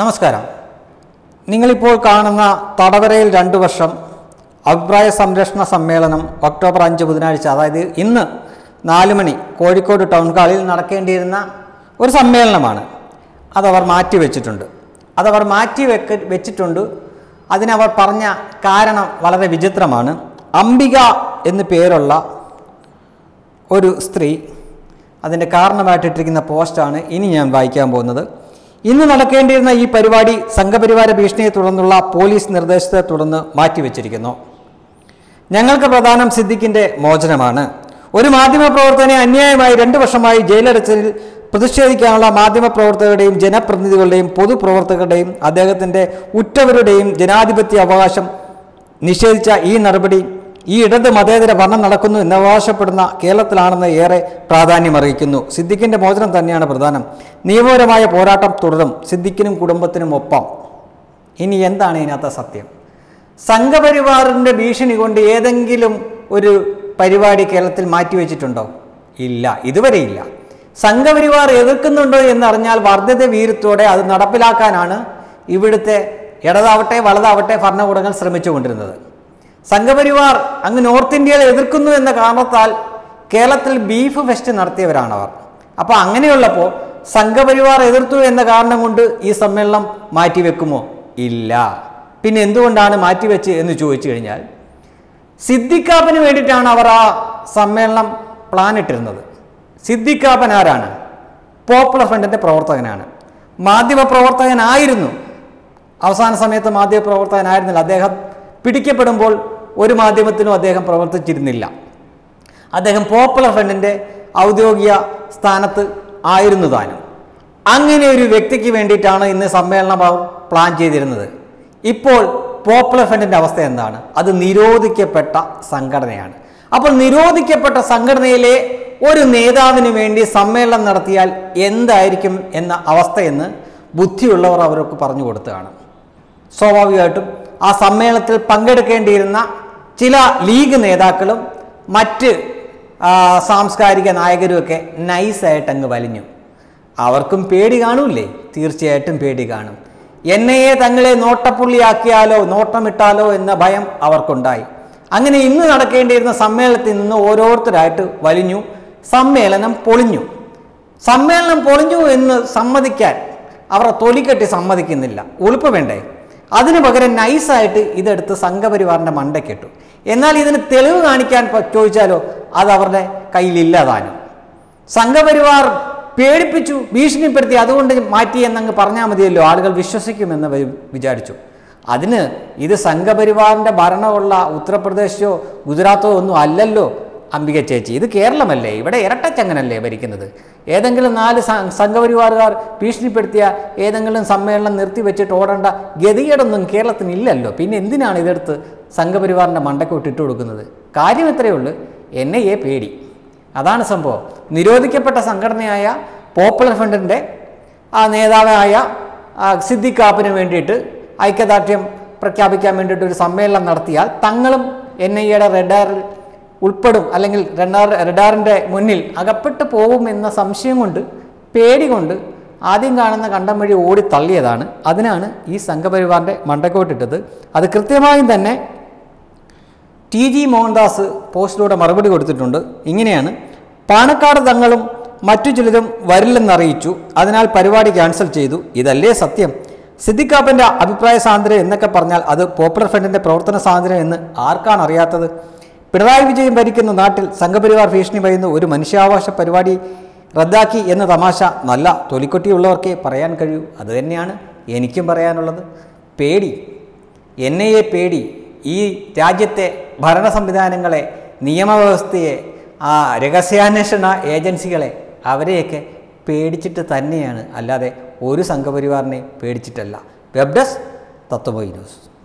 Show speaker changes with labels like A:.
A: നമസ്കാരം. നിങ്ങളിപ്പോൾ കാണുന്ന തടവരയിൽ രണ്ട് വർഷം അഭിപ്രായ സംരക്ഷണ സമ്മേളനം ഒക്ടോബർ അഞ്ച് ബുധനാഴ്ച അതായത് ഇന്ന് നാല് മണി കോഴിക്കോട് ടൗൺ ഹാളിൽ നടക്കേണ്ടിയിരുന്ന ഒരു സമ്മേളനമാണ്. അതവർ മാറ്റിവെച്ചിട്ടുണ്ട് അതവർ മാറ്റി വെക്ക വെച്ചിട്ടുണ്ട്. അതിനവർ പറഞ്ഞ കാരണം വളരെ വിചിത്രമാണ്. അംബിക എന്ന് പേരുള്ള ഒരു സ്ത്രീ അതിന്റെ കാരണമായിട്ടിട്ടിരിക്കുന്ന പോസ്റ്റാണ് ഇനി ഞാൻ വായിക്കാൻ പോകുന്നത്. ഇന്ന് നടക്കേണ്ടിയിരുന്ന ഈ പരിപാടി സംഘപരിവാര ഭീഷണിയെ തുടർന്നുള്ള പോലീസ് നിർദ്ദേശത്തെ തുടർന്ന് മാറ്റിവെച്ചിരിക്കുന്നു. ഞങ്ങൾക്ക് പ്രധാനം സിദ്ദിഖിന്റെ മോചനമാണ്. ഒരു മാധ്യമപ്രവർത്തകനെ അന്യായമായി രണ്ടു വർഷമായി ജയിലടച്ചതിൽ പ്രതിഷേധിക്കാനുള്ള മാധ്യമപ്രവർത്തകരുടെയും ജനപ്രതിനിധികളുടെയും പൊതുപ്രവർത്തകരുടെയും അദ്ദേഹത്തിന്റെ ഉറ്റവരുടെയും ജനാധിപത്യ അവകാശം നിഷേധിച്ച ഈ നടപടി ഈ ഇടത് മതേതര ഭരണം നടക്കുന്നു എന്ന് അവകാശപ്പെടുന്ന കേരളത്തിലാണെന്ന് ഏറെ പ്രാധാന്യമറിയിക്കുന്നു സിദ്ദിഖിന്റെ മോചനം തന്നെയാണ് പ്രധാനം. നിയമപരമായ പോരാട്ടം തുടരും. സിദ്ദിഖിനും കുടുംബത്തിനും ഒപ്പം. ഇനി എന്താണ് ഇതിനകത്ത് സത്യം? സംഘപരിവാറിന്റെ ഭീഷണി കൊണ്ട് ഏതെങ്കിലും ഒരു പരിപാടി കേരളത്തിൽ മാറ്റിവെച്ചിട്ടുണ്ടോ? ഇല്ല. ഇതുവരെ ഇല്ല. സംഘപരിവാർ എതിർക്കുന്നുണ്ടോ എന്നറിഞ്ഞാൽ വർദ്ധിത വീരത്തോടെ അത് നടപ്പിലാക്കാനാണ് ഇവിടുത്തെ ഇടതാവട്ടെ വലതാവട്ടെ ഭരണകൂടങ്ങൾ ശ്രമിച്ചുകൊണ്ടിരുന്നത്. സംഘപരിവാർ അങ്ങ് നോർത്ത് ഇന്ത്യയിൽ എതിർക്കുന്നു എന്ന കാരണത്താൽ കേരളത്തിൽ ബീഫ് ഫെസ്റ്റ് നടത്തിയവരാണവർ. അപ്പോൾ അങ്ങനെയുള്ളപ്പോൾ സംഘപരിവാർ എതിർത്തു എന്ന കാരണം കൊണ്ട് ഈ സമ്മേളനം മാറ്റിവെക്കുമോ? ഇല്ല. പിന്നെ എന്തുകൊണ്ടാണ് മാറ്റിവെച്ച് എന്ന് ചോദിച്ചു കഴിഞ്ഞാൽ സിദ്ദിഖാപ്പന് വേണ്ടിയിട്ടാണ് അവർ ആ സമ്മേളനം പ്ലാൻ ഇട്ടിരുന്നത്. സിദ്ദിഖാപ്പൻ ആരാണ്? പോപ്പുലർ ഫ്രണ്ടിന്റെ പ്രവർത്തകനാണ്. മാധ്യമപ്രവർത്തകനായിരുന്നു. അവസാന സമയത്ത് മാധ്യമപ്രവർത്തകനായിരുന്നില്ല. അദ്ദേഹം പിടിക്കപ്പെടുമ്പോൾ ഒരു മാധ്യമത്തിനും അദ്ദേഹം പ്രവർത്തിച്ചിരുന്നില്ല. അദ്ദേഹം പോപ്പുലർ ഫ്രണ്ടിന്റെ ഔദ്യോഗിക സ്ഥാനത്ത് ആയിരുന്നു താനും. അങ്ങനെ ഒരു വ്യക്തിക്ക് വേണ്ടിയിട്ടാണ് ഇന്ന് സമ്മേളനം പ്ലാൻ ചെയ്തിരുന്നത്. ഇപ്പോൾ പോപ്പുലർ ഫ്രണ്ടിന്റെ അവസ്ഥ എന്താണ്? അത് നിരോധിക്കപ്പെട്ട സംഘടനയാണ്. അപ്പോൾ നിരോധിക്കപ്പെട്ട സംഘടനയിലെ ഒരു നേതാവിന് വേണ്ടി സമ്മേളനം നടത്തിയാൽ എന്തായിരിക്കും എന്ന അവസ്ഥയെന്ന് ബുദ്ധിയുള്ളവർ അവരൊക്കെ പറഞ്ഞു കൊടുത്തതാണ് സ്വാഭാവികമായിട്ടും ആ സമ്മേളനത്തിൽ പങ്കെടുക്കേണ്ടിയിരുന്ന ചില ലീഗ് നേതാക്കളും മറ്റ് സാംസ്കാരിക നായകരുമൊക്കെ നൈസായിട്ട് അങ്ങ് വലിഞ്ഞു. അവർക്കും പേടി കാണൂലേ തീർച്ചയായിട്ടും പേടി കാണും. എന്നെയെ തങ്ങളെ നോട്ടപ്പുള്ളിയാക്കിയാലോ നോട്ടമിട്ടാലോ എന്ന ഭയം അവർക്കുണ്ടായി. അങ്ങനെ ഇന്ന് നടക്കേണ്ടിയിരുന്ന സമ്മേളനത്തിൽ നിന്ന് ഓരോരുത്തരായിട്ട് വലിഞ്ഞു സമ്മേളനം പൊളിഞ്ഞു. സമ്മേളനം പൊളിഞ്ഞു എന്ന് സമ്മതിക്കാൻ അവർ തൊലിക്കെട്ടി സമ്മതിക്കുന്നില്ല. ഉളുപ്പ് വേണ്ടേ? അതിനു പകരം നൈസായിട്ട് ഇതെടുത്ത് സംഘപരിവാറിന്റെ മണ്ടയ്ക്കിട്ടു എന്നാൽ ഇതിന് തെളിവ് കാണിക്കാൻ ചോദിച്ചാലോ? അത് അവരുടെ കയ്യിലില്ലതാനും. സംഘപരിവാർ പേടിപ്പിച്ചു ഭീഷണിപ്പെടുത്തി അതുകൊണ്ട് മാറ്റി എന്നങ്ങ് പറഞ്ഞാൽ മതിയല്ലോ. ആളുകൾ വിശ്വസിക്കുമെന്ന് വിചാരിച്ചു. അതിന് ഇത് സംഘപരിവാറിന്റെ ഭരണമുള്ള ഉത്തർപ്രദേശോ ഗുജറാത്തോ ഒന്നും അല്ലല്ലോ. അംബിക ചേച്ചി ഇത് കേരളമല്ലേ? ഇവിടെ ഇരട്ടച്ചങ്ങനല്ലേ ഭരിക്കുന്നത്? ഏതെങ്കിലും നാല് സംഘപരിവാറുകാർ ഭീഷണിപ്പെടുത്തിയ ഏതെങ്കിലും സമ്മേളനം നിർത്തിവെച്ചിട്ട് ഓടേണ്ട ഗതികേടൊന്നും കേരളത്തിന് ഇല്ലല്ലോ പിന്നെ എന്തിനാണ് ഇതെടുത്ത് സംഘപരിവാറിന്റെ മണ്ടക്കോട്ട് ഇട്ട് കൊടുക്കുന്നത്? കാര്യം ഇത്രയേ ഉള്ളൂ. എൻ പേടി. അതാണ് സംഭവം. നിരോധിക്കപ്പെട്ട സംഘടനയായ പോപ്പുലർ ഫ്രണ്ടിന്റെ ആ നേതാവായ ആ, കാപ്പിന് വേണ്ടിയിട്ട് ഐക്യദാർഢ്യം പ്രഖ്യാപിക്കാൻ വേണ്ടിയിട്ട് ഒരു സമ്മേളനം നടത്തിയാൽ തങ്ങളും എൻ ഐ എയുടെ റെഡാറിൽ ഉൾപ്പെടും അല്ലെങ്കിൽ റഡാർ റഡാറിന്റെ മുന്നിൽ അകപ്പെട്ടു പോകും എന്ന സംശയം കൊണ്ട് പേടി കൊണ്ട് ആദ്യം കാണുന്ന കണ്ടം വഴി ഓടി തള്ളിയതാണ്. അതിനാണ് ഈ സംഘപരിവാറിന്റെ മണ്ടക്കോട്ടിട്ടത്. അത് കൃത്യമായും തന്നെ ടി ജി മോഹൻദാസ് പോസ്റ്റിലൂടെ മറുപടി കൊടുത്തിട്ടുണ്ട്. ഇങ്ങനെയാണ് പാണക്കാട് തങ്ങളും മറ്റു ചിലരും വരില്ലെന്നറിയിച്ചു അതിനാൽ പരിപാടി ക്യാൻസൽ ചെയ്തു. ഇതല്ലേ സത്യം? സിദ്ദിഖാപ്പന്റെ അഭിപ്രായ സ്വാതന്ത്ര്യം എന്നൊക്കെ പറഞ്ഞാൽ അത് പോപ്പുലർ ഫ്രണ്ടിന്റെ പ്രവർത്തന സ്വാതന്ത്ര്യം എന്ന് ആർക്കാണ് അറിയാത്തത്? പിണറായി വിജയൻ ഭരിക്കുന്ന നാട്ടിൽ സംഘപരിവാർ ഭീഷണി പറയുന്ന ഒരു മനുഷ്യാവകാശ പരിപാടി റദ്ദാക്കി എന്ന തമാശ നല്ല തൊലിക്കൊട്ടിയുള്ളവർക്കേ പറയാൻ കഴിയൂ. അതുതന്നെയാണ് എനിക്കും പറയാനുള്ളത്. പേടി. എൻ ഐ എ പേടി. ഈ രാജ്യത്തെ ഭരണ സംവിധാനങ്ങളെ നിയമവ്യവസ്ഥയെ ആ രഹസ്യാന്വേഷണ ഏജൻസികളെ അവരെയൊക്കെ പേടിച്ചിട്ട് തന്നെയാണ്. അല്ലാതെ ഒരു സംഘപരിവാറിനെ പേടിച്ചിട്ടല്ല. Web desk Tathwamozhi news.